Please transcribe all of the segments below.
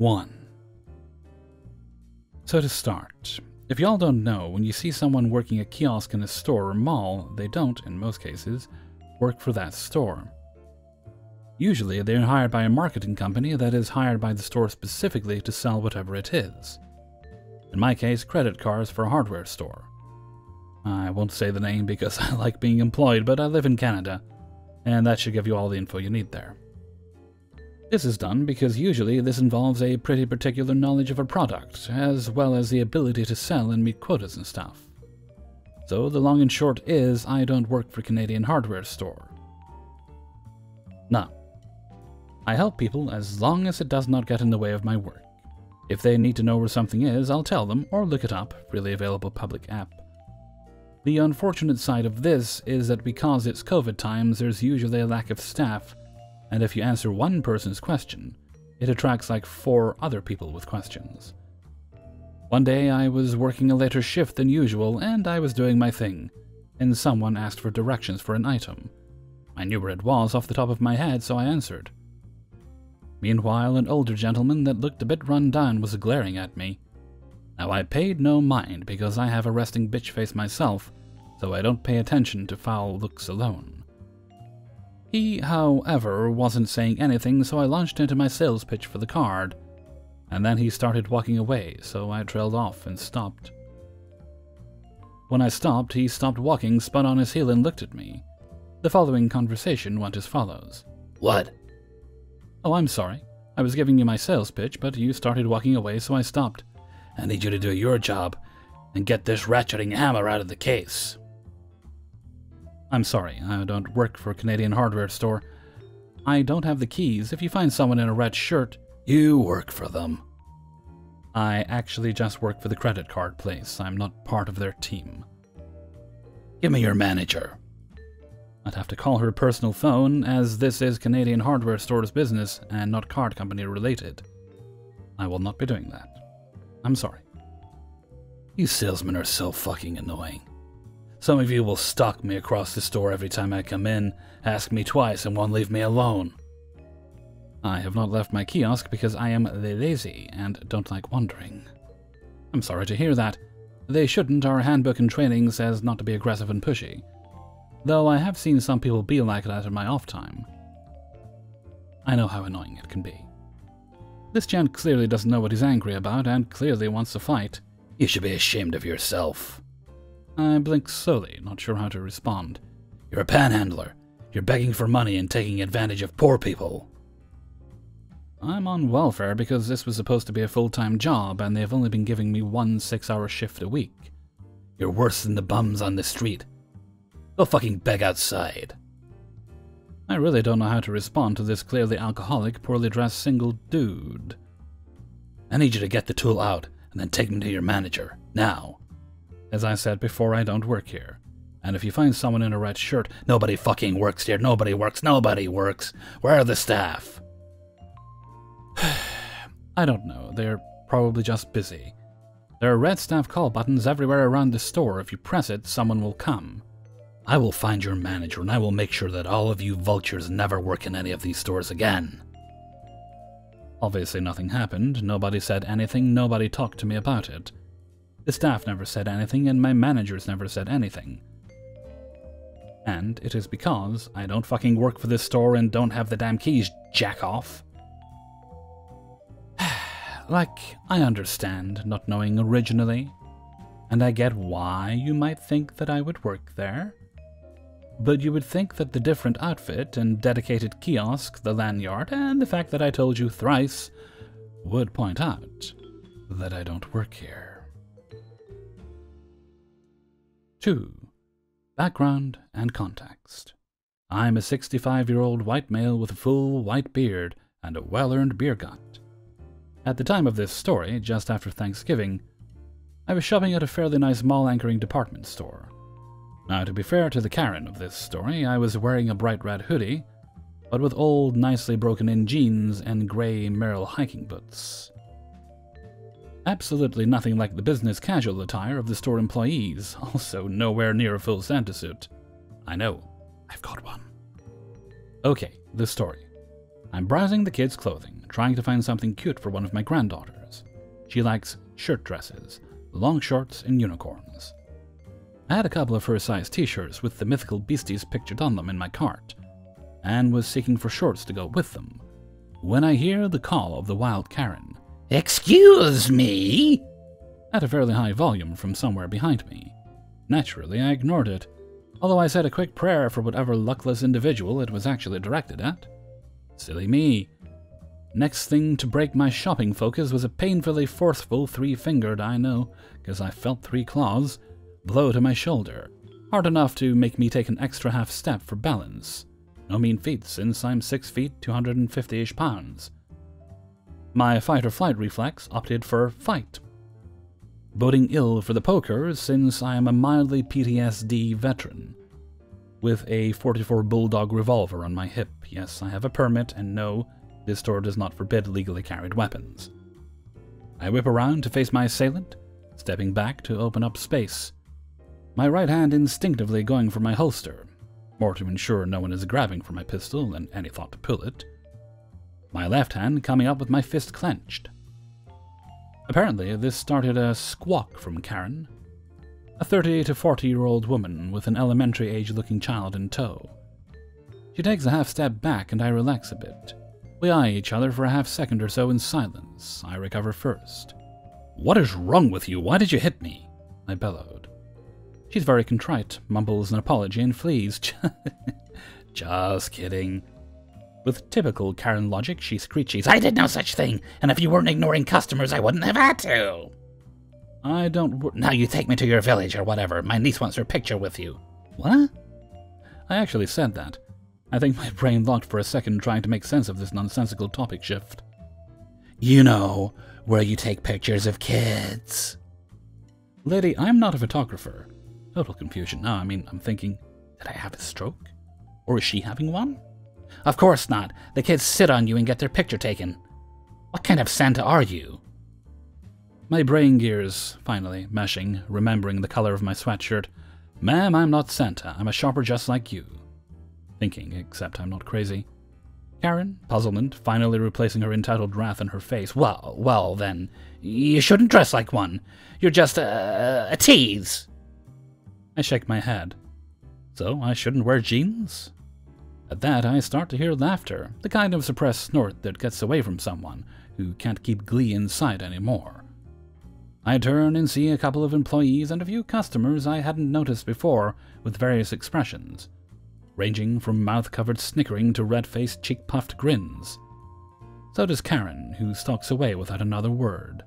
1. So to start, if y'all don't know, when you see someone working a kiosk in a store or mall, they don't, in most cases, work for that store. Usually, they're hired by a marketing company that is hired by the store specifically to sell whatever it is. In my case, credit cards for a hardware store. I won't say the name because I like being employed, but I live in Canada, and that should give you all the info you need there. This is done because usually this involves a pretty particular knowledge of a product, as well as the ability to sell and meet quotas and stuff. So the long and short is, I don't work for Canadian Hardware Store. Now, I help people as long as it does not get in the way of my work. If they need to know where something is, I'll tell them, or look it up, freely available public app. The unfortunate side of this is that because it's COVID times, there's usually a lack of staff, and if you answer one person's question, it attracts like four other people with questions. One day I was working a later shift than usual, and I was doing my thing, and someone asked for directions for an item. I knew where it was off the top of my head, so I answered. Meanwhile, an older gentleman that looked a bit run down was glaring at me. Now, I paid no mind because I have a resting bitch face myself, so I don't pay attention to foul looks alone. He, however, wasn't saying anything, so I launched into my sales pitch for the card, and then he started walking away, so I trailed off and stopped. When I stopped, he stopped walking, spun on his heel, and looked at me. The following conversation went as follows What? Oh, I'm sorry. I was giving you my sales pitch, but you started walking away, so I stopped. I need you to do your job and get this ratcheting hammer out of the case. I'm sorry, I don't work for a Canadian hardware store. I don't have the keys. If you find someone in a red shirt, You work for them. I actually just work for the credit card place. I'm not part of their team. Give me your manager. I'd have to call her personal phone, as this is Canadian hardware store's business and not card company related. I will not be doing that. I'm sorry. You salesmen are so fucking annoying. Some of you will stalk me across the store every time I come in, ask me twice, and won't leave me alone. I have not left my kiosk because I am lazy and don't like wandering. I'm sorry to hear that. They shouldn't, our handbook and training says not to be aggressive and pushy. Though I have seen some people be like that in my off time. I know how annoying it can be. This gent clearly doesn't know what he's angry about and clearly wants to fight. You should be ashamed of yourself. I blink slowly, not sure how to respond. You're a panhandler. You're begging for money and taking advantage of poor people. I'm on welfare because this was supposed to be a full time job and they've only been giving me one six hour shift a week. You're worse than the bums on the street. Go fucking beg outside. I really don't know how to respond to this clearly alcoholic, poorly dressed single dude. I need you to get the tool out and then take me to your manager. Now. As I said before, I don't work here. And if you find someone in a red shirt, Nobody fucking works here. Nobody works. Nobody works. Where are the staff? I don't know. They're probably just busy. There are red staff call buttons everywhere around the store. If you press it, someone will come. I will find your manager and I will make sure that all of you vultures never work in any of these stores again. Obviously, nothing happened. Nobody said anything. Nobody talked to me about it. The staff never said anything, and my managers never said anything. And it is because I don't fucking work for this store and don't have the damn keys, jack off. like, I understand not knowing originally, and I get why you might think that I would work there. But you would think that the different outfit and dedicated kiosk, the lanyard, and the fact that I told you thrice would point out that I don't work here. 2. Background and context. I'm a 65 year old white male with a full white beard and a well earned beer gut. At the time of this story, just after Thanksgiving, I was shopping at a fairly nice mall anchoring department store. Now, to be fair to the Karen of this story, I was wearing a bright red hoodie, but with old, nicely broken in jeans and grey Merrell hiking boots. Absolutely nothing like the business casual attire of the store employees, also nowhere near a full Santa suit. I know, I've got one. Okay, the story. I'm browsing the kids' clothing, trying to find something cute for one of my granddaughters. She likes shirt dresses, long shorts, and unicorns. I had a couple of her size t shirts with the mythical beasties pictured on them in my cart, and was seeking for shorts to go with them, when I hear the call of the wild Karen. Excuse me? At a fairly high volume from somewhere behind me. Naturally, I ignored it, although I said a quick prayer for whatever luckless individual it was actually directed at. Silly me. Next thing to break my shopping focus was a painfully forceful three fingered, I know, because I felt three claws, blow to my shoulder, hard enough to make me take an extra half step for balance. No mean feat since I'm 6 feet 250 ish pounds. My fight or flight reflex opted for fight boding ill for the poker since I am a mildly PTSD veteran. With a 44 Bulldog revolver on my hip, yes, I have a permit, and no, this store does not forbid legally carried weapons. I whip around to face my assailant, stepping back to open up space. My right hand instinctively going for my holster, more to ensure no one is grabbing for my pistol than any thought to pull it. My left hand coming up with my fist clenched. Apparently, this started a squawk from Karen, a 30 to 40 year old woman with an elementary age looking child in tow. She takes a half step back and I relax a bit. We eye each other for a half second or so in silence. I recover first. What is wrong with you? Why did you hit me? I bellowed. She's very contrite, mumbles an apology, and flees. Just kidding. With typical Karen logic, she screeches, I did no such thing, and if you weren't ignoring customers, I wouldn't have had to. I don't. now you take me to your village or whatever. My niece wants her picture with you. What? I actually said that. I think my brain locked for a second trying to make sense of this nonsensical topic shift. You know, where you take pictures of kids. Lady, I'm not a photographer. Total confusion. Now, I mean, I'm thinking, did I have a stroke? Or is she having one? Of course not. The kids sit on you and get their picture taken. What kind of Santa are you? My brain gears, finally, meshing, remembering the color of my sweatshirt. Ma'am, I'm not Santa. I'm a shopper just like you. Thinking, except I'm not crazy. Karen, puzzlement, finally replacing her entitled wrath in her face. Well, well, then, you shouldn't dress like one. You're just a, a tease. I shake my head. So I shouldn't wear jeans? At that, I start to hear laughter, the kind of suppressed snort that gets away from someone who can't keep glee inside anymore. I turn and see a couple of employees and a few customers I hadn't noticed before with various expressions, ranging from mouth covered snickering to red faced, cheek puffed grins. So does Karen, who stalks away without another word.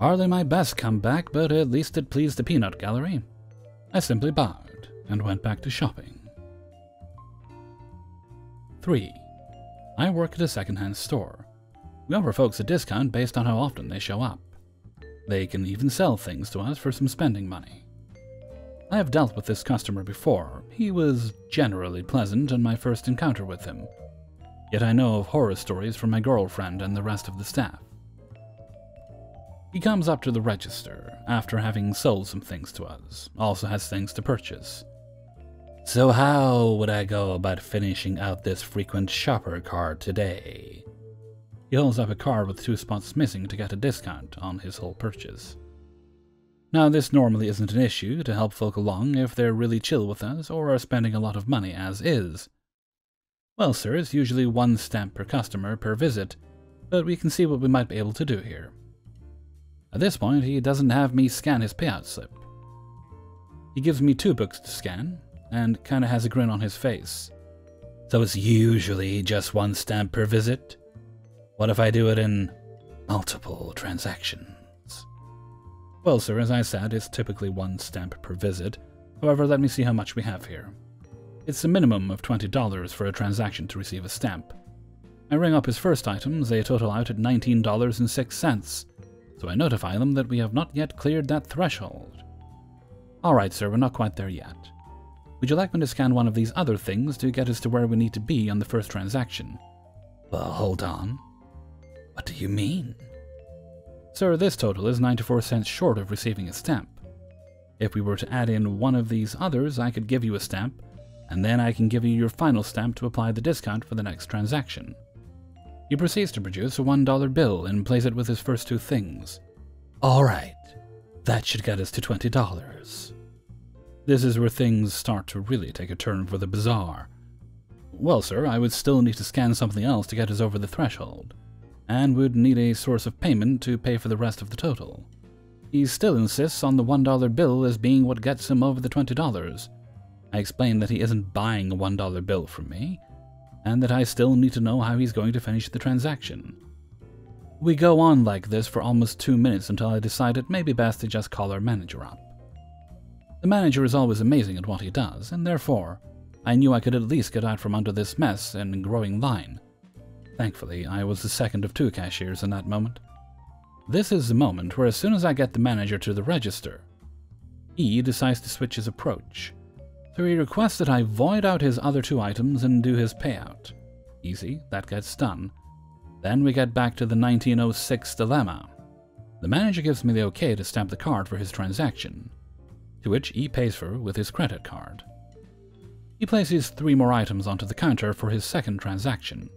Hardly my best comeback, but at least it pleased the peanut gallery. I simply bowed and went back to shopping. 3. I work at a secondhand store. We offer folks a discount based on how often they show up. They can even sell things to us for some spending money. I have dealt with this customer before. He was generally pleasant in my first encounter with him. Yet I know of horror stories from my girlfriend and the rest of the staff. He comes up to the register after having sold some things to us, also has things to purchase. So, how would I go about finishing out this frequent shopper card today? He holds up a card with two spots missing to get a discount on his whole purchase. Now, this normally isn't an issue to help folk along if they're really chill with us or are spending a lot of money as is. Well, sir, it's usually one stamp per customer per visit, but we can see what we might be able to do here. At this point, he doesn't have me scan his payout slip. He gives me two books to scan, and kinda has a grin on his face. So it's usually just one stamp per visit? What if I do it in multiple transactions? Well, sir, as I said, it's typically one stamp per visit. However, let me see how much we have here. It's a minimum of $20 for a transaction to receive a stamp. I ring up his first items, they total out at $19.06, so I notify them that we have not yet cleared that threshold. Alright, sir, we're not quite there yet. Would you like me to scan one of these other things to get us to where we need to be on the first transaction? Well, hold on. What do you mean? Sir, this total is 94 cents short of receiving a stamp. If we were to add in one of these others, I could give you a stamp, and then I can give you your final stamp to apply the discount for the next transaction. He proceeds to produce a $1 bill and plays it with his first two things. Alright, that should get us to $20. This is where things start to really take a turn for the bizarre. Well, sir, I would still need to scan something else to get us over the threshold, and would need a source of payment to pay for the rest of the total. He still insists on the $1 bill as being what gets him over the $20. I explain that he isn't buying a $1 bill from me, and that I still need to know how he's going to finish the transaction. We go on like this for almost two minutes until I decide it may be best to just call our manager up. The manager is always amazing at what he does, and therefore, I knew I could at least get out from under this mess and growing line. Thankfully, I was the second of two cashiers in that moment. This is the moment where, as soon as I get the manager to the register, he decides to switch his approach. So he requests that I void out his other two items and do his payout. Easy, that gets done. Then we get back to the 1906 dilemma. The manager gives me the okay to stamp the card for his transaction, to which he pays for with his credit card. He places three more items onto the counter for his second transaction,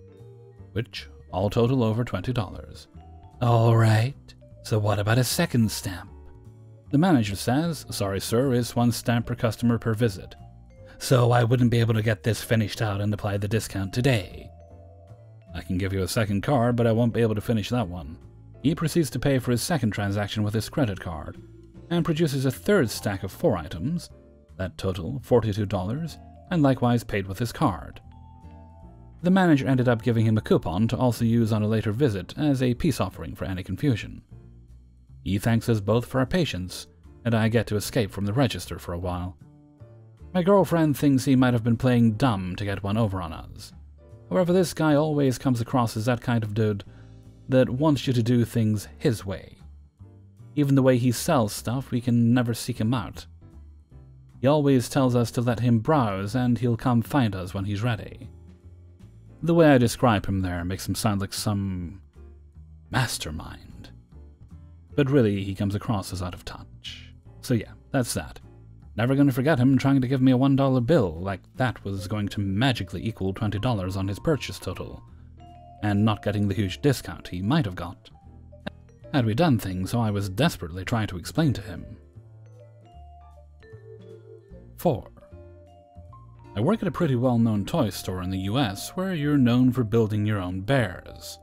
which all total over $20. Alright, so what about a second stamp? The manager says, sorry sir, it's one stamp per customer per visit so I wouldn't be able to get this finished out and apply the discount today. I can give you a second card, but I won't be able to finish that one. He proceeds to pay for his second transaction with his credit card, and produces a third stack of four items, that total $42, and likewise paid with his card. The manager ended up giving him a coupon to also use on a later visit as a peace offering for any confusion. He thanks us both for our patience, and I get to escape from the register for a while. My girlfriend thinks he might have been playing dumb to get one over on us. However, this guy always comes across as that kind of dude that wants you to do things his way. Even the way he sells stuff, we can never seek him out. He always tells us to let him browse and he'll come find us when he's ready. The way I describe him there makes him sound like some mastermind. But really, he comes across as out of touch. So yeah, that's that. Never going to forget him trying to give me a $1 bill, like that was going to magically equal $20 on his purchase total, and not getting the huge discount he might have got. Had we done things so I was desperately trying to explain to him. 4. I work at a pretty well known toy store in the US where you're known for building your own bears.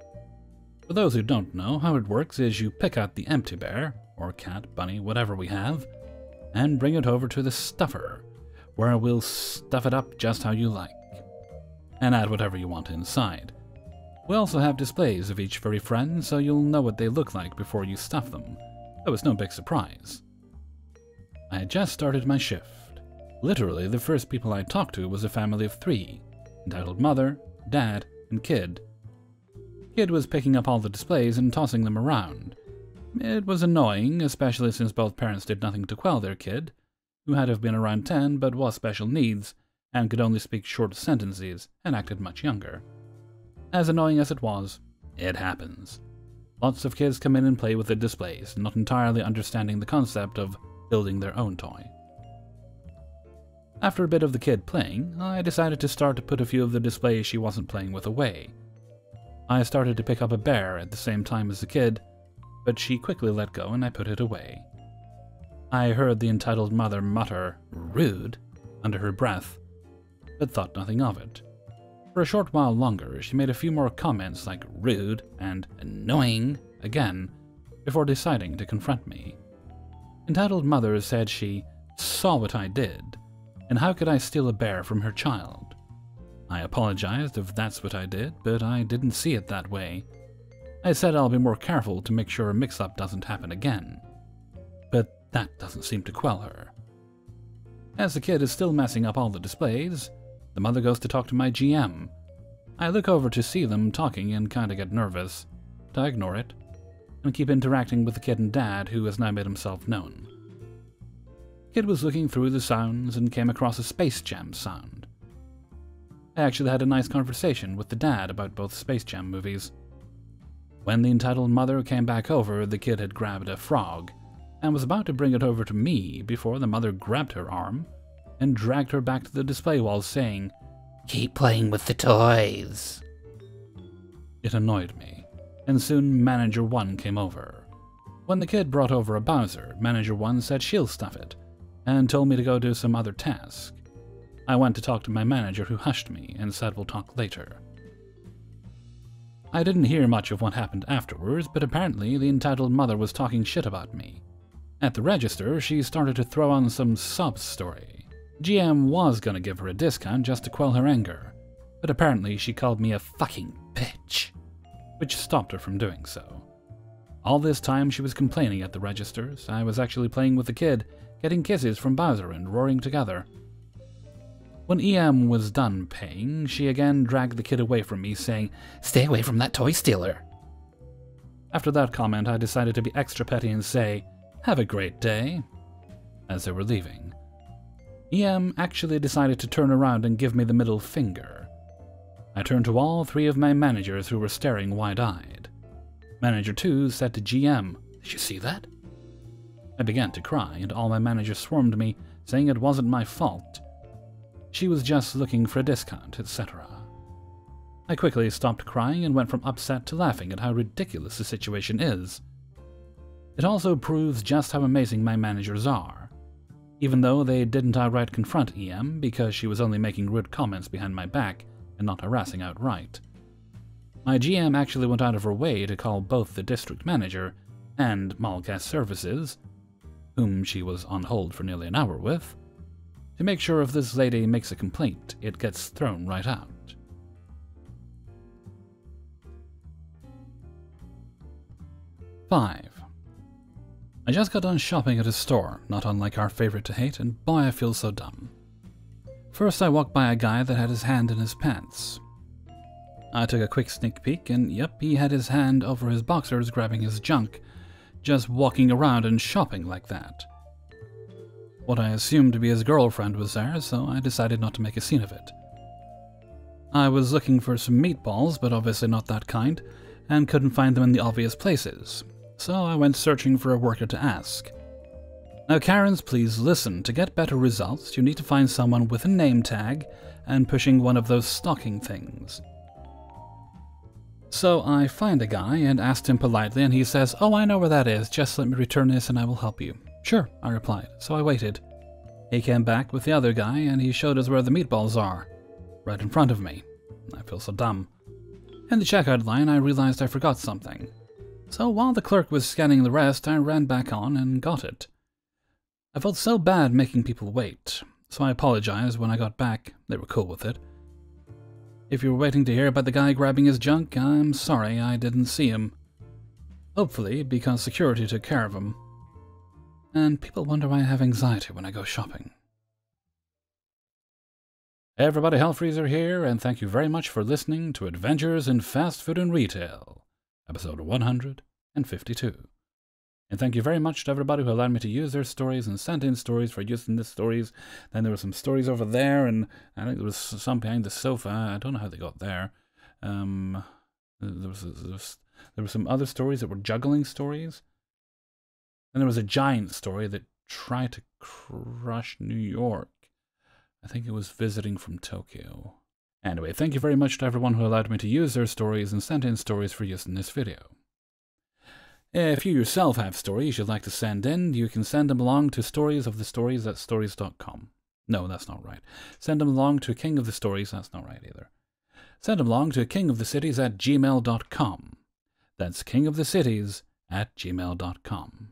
For those who don't know, how it works is you pick out the empty bear, or cat, bunny, whatever we have, and bring it over to the stuffer, where we'll stuff it up just how you like, and add whatever you want inside. We also have displays of each furry friend, so you'll know what they look like before you stuff them, though it's no big surprise. I had just started my shift. Literally, the first people I talked to was a family of three, entitled Mother, Dad, and Kid. Kid was picking up all the displays and tossing them around, it was annoying, especially since both parents did nothing to quell their kid, who had to have been around 10 but was special needs and could only speak short sentences and acted much younger. As annoying as it was, it happens. Lots of kids come in and play with the displays, not entirely understanding the concept of building their own toy. After a bit of the kid playing, I decided to start to put a few of the displays she wasn't playing with away. I started to pick up a bear at the same time as the kid, but she quickly let go and I put it away. I heard the entitled mother mutter, rude, under her breath, but thought nothing of it. For a short while longer, she made a few more comments like rude and annoying again, before deciding to confront me. Entitled Mother said she saw what I did, and how could I steal a bear from her child? I apologized if that's what I did, but I didn't see it that way, I said I'll be more careful to make sure a mix up doesn't happen again. But that doesn't seem to quell her. As the kid is still messing up all the displays, the mother goes to talk to my GM. I look over to see them talking and kinda get nervous, I ignore it, and keep interacting with the kid and dad who has now made himself known. Kid was looking through the sounds and came across a Space Jam sound. I actually had a nice conversation with the dad about both Space Jam movies. When the entitled mother came back over, the kid had grabbed a frog and was about to bring it over to me before the mother grabbed her arm, and dragged her back to the display while saying, Keep playing with the toys. It annoyed me, and soon Manager 1 came over. When the kid brought over a Bowser, Manager 1 said she'll stuff it, and told me to go do some other task. I went to talk to my manager, who hushed me and said we'll talk later. I didn't hear much of what happened afterwards, but apparently the entitled mother was talking shit about me. At the register, she started to throw on some sob story. GM was gonna give her a discount just to quell her anger, but apparently she called me a fucking bitch, which stopped her from doing so. All this time she was complaining at the registers. I was actually playing with the kid, getting kisses from Bowser and roaring together. When EM was done paying, she again dragged the kid away from me, saying, Stay away from that toy stealer. After that comment, I decided to be extra petty and say, Have a great day, as they were leaving. EM actually decided to turn around and give me the middle finger. I turned to all three of my managers who were staring wide eyed. Manager 2 said to GM, Did you see that? I began to cry, and all my managers swarmed me, saying it wasn't my fault she was just looking for a discount, etc. I quickly stopped crying and went from upset to laughing at how ridiculous the situation is. It also proves just how amazing my managers are. Even though they didn't outright confront EM because she was only making rude comments behind my back and not harassing outright. My GM actually went out of her way to call both the district manager and Mall Guest Services, whom she was on hold for nearly an hour with, to make sure if this lady makes a complaint, it gets thrown right out. Five. I just got done shopping at a store, not unlike our favorite to hate, and boy, I feel so dumb. First, I walked by a guy that had his hand in his pants. I took a quick sneak peek, and yep, he had his hand over his boxers grabbing his junk, just walking around and shopping like that. What I assumed to be his girlfriend was there, so I decided not to make a scene of it. I was looking for some meatballs, but obviously not that kind, and couldn't find them in the obvious places, so I went searching for a worker to ask. Now, Karens, please listen. To get better results, you need to find someone with a name tag and pushing one of those stocking things. So I find a guy and asked him politely, and he says, Oh, I know where that is. Just let me return this and I will help you. Sure, I replied, so I waited. He came back with the other guy, and he showed us where the meatballs are. Right in front of me. I feel so dumb. In the checkout line, I realized I forgot something. So while the clerk was scanning the rest, I ran back on and got it. I felt so bad making people wait, so I apologized when I got back. They were cool with it. If you were waiting to hear about the guy grabbing his junk, I'm sorry I didn't see him. Hopefully, because security took care of him and people wonder why I have anxiety when I go shopping. Hey everybody, Hellfreezer here, and thank you very much for listening to Adventures in Fast Food and Retail, episode 152. And thank you very much to everybody who allowed me to use their stories and sent in stories for use in the stories. Then there were some stories over there, and I think there was some behind the sofa. I don't know how they got there. Um, there was, there was, there were some other stories that were juggling stories. And there was a giant story that tried to crush New York. I think it was visiting from Tokyo. Anyway, thank you very much to everyone who allowed me to use their stories and sent in stories for use in this video. If you yourself have stories you'd like to send in, you can send them along to storiesofthestories at stories.com. No, that's not right. Send them along to King of the Stories, that's not right either. Send them along to kingofthecities at gmail.com. That's kingofthecities at gmail.com.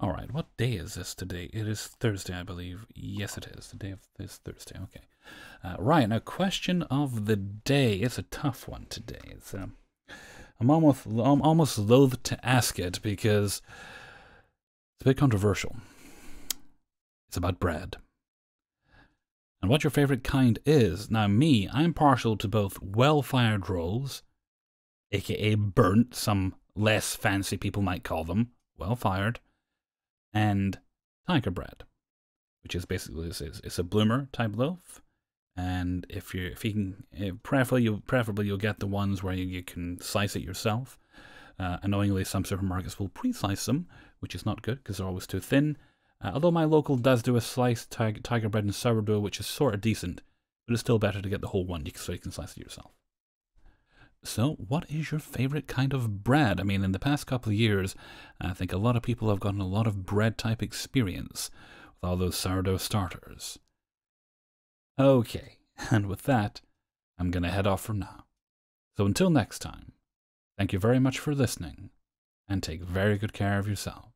All right, what day is this today? It is Thursday, I believe. Yes, it is. The day of this Thursday. Okay. Uh, right, now, question of the day. It's a tough one today. It's um, I'm almost I'm almost loath to ask it because it's a bit controversial. It's about bread. And what your favorite kind is. Now, me, I'm partial to both well fired rolls, aka burnt, some less fancy people might call them, well fired and tiger bread, which is basically it's, it's a bloomer type loaf. And if you if you can, eh, preferably you preferably you'll get the ones where you, you can slice it yourself. Uh, annoyingly, some supermarkets will pre-slice them, which is not good because they're always too thin. Uh, although my local does do a sliced tiger, tiger bread and sourdough, which is sort of decent, but it's still better to get the whole one so you can slice it yourself. So, what is your favorite kind of bread? I mean, in the past couple of years, I think a lot of people have gotten a lot of bread type experience with all those sourdough starters. Okay, and with that, I'm going to head off for now. So, until next time, thank you very much for listening, and take very good care of yourself.